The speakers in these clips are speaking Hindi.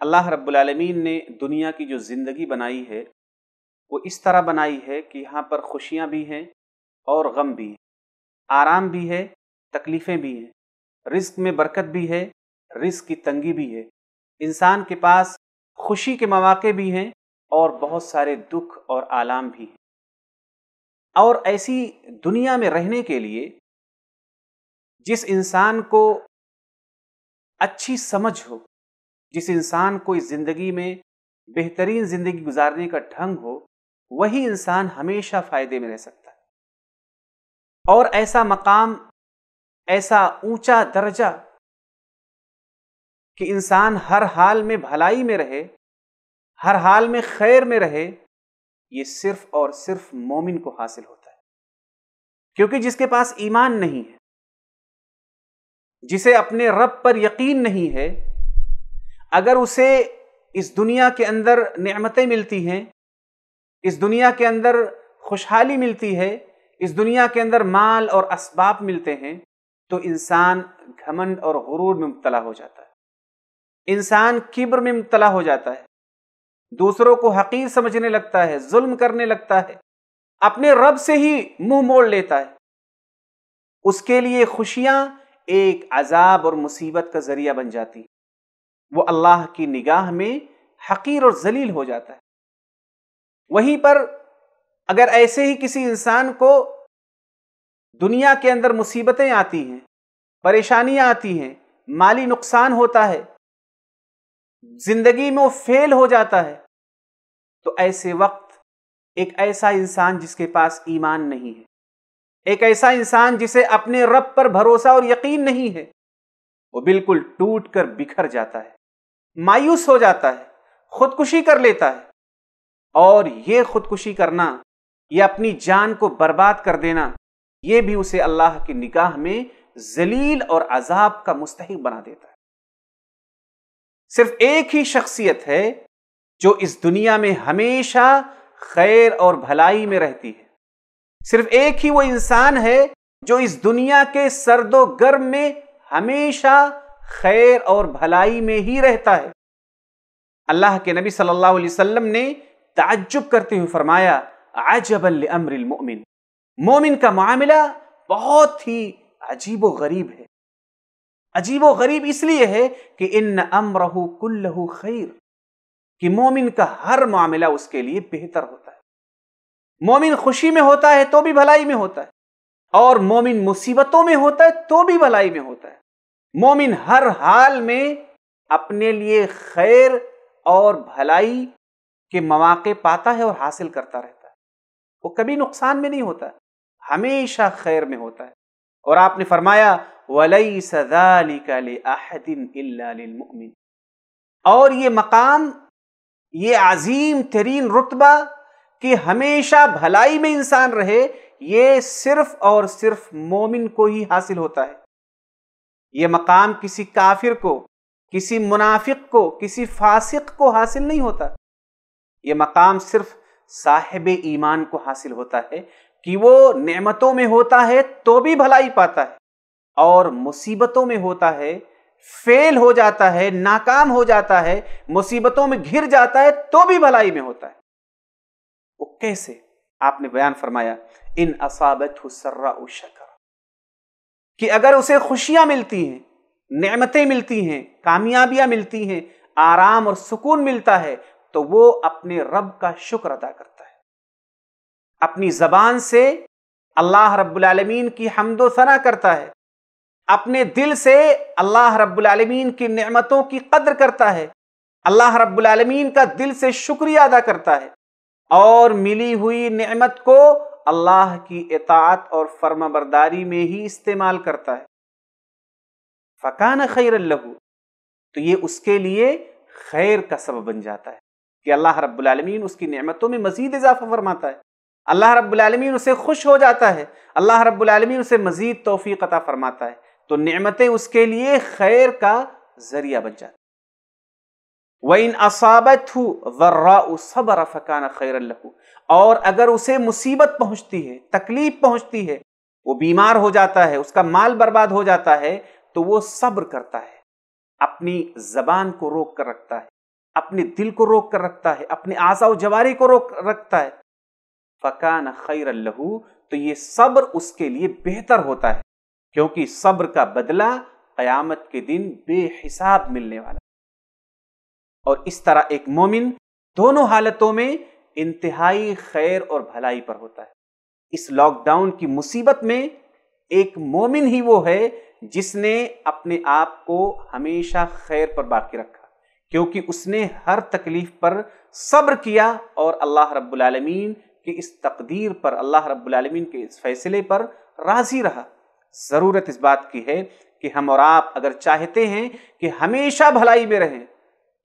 अल्लाह रब्बुल ने दुनिया की जो ज़िंदगी बनाई है, वो इस तरह बनाई है कि यहाँ पर खुशियाँ भी हैं और गम भी है। आराम भी है, तकलीफ़ें भी हैं। रिस्क में बरकत भी है रिस्क की तंगी भी है। इंसान के पास खुशी के मौाक़े भी हैं और बहुत सारे दुख और आलाम भी हैं। और ऐसी दुनिया में रहने के लिए जिस इंसान को अच्छी समझ हो जिस इंसान को इस ज़िंदगी में बेहतरीन ज़िंदगी गुजारने का ढंग हो, वही इंसान हमेशा फ़ायदे में रह सकता है। और ऐसा मकाम, ऐसा ऊँचा दर्जा कि इंसान हर हाल में भलाई में रहे, हर हाल में खैर में रहे, ये सिर्फ़ और सिर्फ़ मोमिन को हासिल होता है। क्योंकि जिसके पास ईमान नहीं है, जिसे अपने रब पर यकीन नहीं है अगर उसे इस दुनिया के अंदर नेमतें मिलती हैं, इस दुनिया के अंदर खुशहाली मिलती है, इस दुनिया के अंदर माल और इसबाब मिलते हैं तो इंसान घमंड और गुरूर में मुबतला हो जाता है। इंसान किब्र में मुबतला हो जाता है। दूसरों को हकीर समझने लगता है, जुल्म करने लगता है, अपने रब से ही मुँह मोड़ लेता है। उसके लिए खुशियाँ एक अजाब और मुसीबत का ज़रिया बन जाती वो अल्लाह की निगाह में हकीर और जलील हो जाता है। वहीं पर अगर ऐसे ही किसी इंसान को दुनिया के अंदर मुसीबतें आती हैं, परेशानियाँ आती हैं, माली नुकसान होता है, ज़िंदगी में वो फेल हो जाता है तो ऐसे वक्त एक ऐसा इंसान जिसके पास ईमान नहीं है, एक ऐसा इंसान जिसे अपने रब पर भरोसा और यकीन नहीं है, वो बिल्कुल टूट कर बिखर जाता है। मायूस हो जाता है, खुदकुशी कर लेता है। और ये खुदकुशी करना, ये अपनी जान को बर्बाद कर देना, ये भी उसे अल्लाह की निगाह में जलील और अजाब का मुस्तक बना देता है। सिर्फ़ एक ही शख्सियत है, जो इस दुनिया में हमेशा खैर और भलाई में रहती है। सिर्फ़ एक ही वो इंसान है, जो इस दुनिया के सर्दो गर्म में हमेशा खैर और भलाई में ही रहता है। अल्लाह के नबी सल्लल्लाहु अलैहि वसल्लम ने ताज्जुब करते हुए फरमाया अजबल अमरिल मोमिन। मोमिन का मामला बहुत ही अजीब गरीब है। अजीब गरीब इसलिए है कि इन अमरहू कुल्लहू खैर। कि मोमिन का हर मामला उसके लिए बेहतर होता है। मोमिन खुशी में होता है तो भी भलाई में होता है। और मोमिन मुसीबतों में होता है तो भी भलाई में होता है। मोमिन हर हाल में अपने लिए खैर और भलाई के मौाक़े पाता है और हासिल करता रहता है। वो कभी नुकसान में नहीं होता, हमेशा खैर में होता है। और आपने फरमाया वलई सदालिन और ये मकाम, ये अजीम तरीन रुतबा कि हमेशा भलाई में इंसान रहे, ये सिर्फ़ और सिर्फ़ मोमिन को ही हासिल होता है। ये मकाम किसी काफिर को, किसी मुनाफिक को, किसी फासिक को हासिल नहीं होता। ये मकाम सिर्फ़ साहिब ईमान को हासिल होता है कि वो नेमतों में होता है तो भी भलाई पाता है और मुसीबतों में होता है, फेल हो जाता है, नाकाम हो जाता है, मुसीबतों में घिर जाता है तो भी भलाई में होता है। वो कैसे? आपने बयान फरमाया, इन असाबत सर्रा शकर कि अगर उसे खुशियाँ मिलती हैं, नेमतें मिलती हैं, कामयाबियाँ मिलती हैं, आराम और सुकून मिलता है तो वो अपने रब का शुक्र अदा करता है। अपनी जबान से अल्लाह रब्बुल की हमदो सना करता है। अपने दिल से अल्लाह रब्बुल की नेमतों की कदर करता है। अल्लाह रब्बुल का दिल से शुक्रिया अदा करता है। और मिली हुई नेमत को अल्लाह की इतात और फर्माबरदारी में ही इस्तेमाल करता है। फ़कान खैर लहू तो ये उसके लिए खैर का सबब बन जाता है कि अल्लाह रब्बुल उसकी नेमतों में मजीद इजाफा फरमाता है। अल्लाह रब्बुल उसे खुश हो जाता है, अल्लाह रब्बुल उसे मजीद तोफ़ी अता फरमाता है तो नेमतें उसके लिए खैर का ज़रिया बन जाती व इन असाबत वर्रा सबर फ़कान खैर लहू और अगर उसे मुसीबत पहुँचती है, तकलीफ़ पहुँचती है, वो बीमार हो जाता है, उसका माल बर्बाद हो जाता है तो वो सब्र करता है, अपनी जबान को रोक कर रखता है, अपने दिल को रोक कर रखता है, अपने आजा जवारी को रोक रखता है। फ़कान खैर लहू तो ये सब्र उसके लिए बेहतर होता है, क्योंकि सब्र का बदला कयामत के दिन बेहिसाब मिलने वाला और इस तरह एक मोमिन दोनों हालतों में इंतहाई खैर और भलाई पर होता है। इस लॉकडाउन की मुसीबत में एक मोमिन ही वो है जिसने अपने आप को हमेशा खैर पर बाकी रखा, क्योंकि उसने हर तकलीफ़ पर सब्र किया और अल्लाह रब्बुल आलमीन के इस तकदीर पर, अल्लाह रब्बुल आलमीन के इस फैसले पर राज़ी रहा। ज़रूरत इस बात की है कि हम और आप अगर चाहते हैं कि हमेशा भलाई में रहें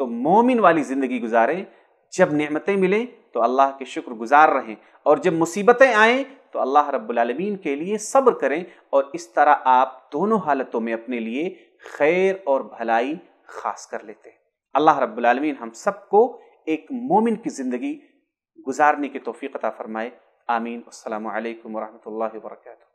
तो मोमिन वाली ज़िंदगी गुजारें, जब नेमतें मिलें तो अल्लाह के शुक्र गुजार रहें। और जब मुसीबतें आएँ तो अल्लाह रब्बुलमीन के लिए सब्र करें और इस तरह आप दोनों हालतों में अपने लिए खैर और भलाई खास कर लेते हैं। अल्लाह रब्बुलमीन हम सबको एक मोमिन की ज़िंदगी गुजारने की तोफ़ी अता फ़रमाए। आमीन। अल्लाम वरहमल वर्का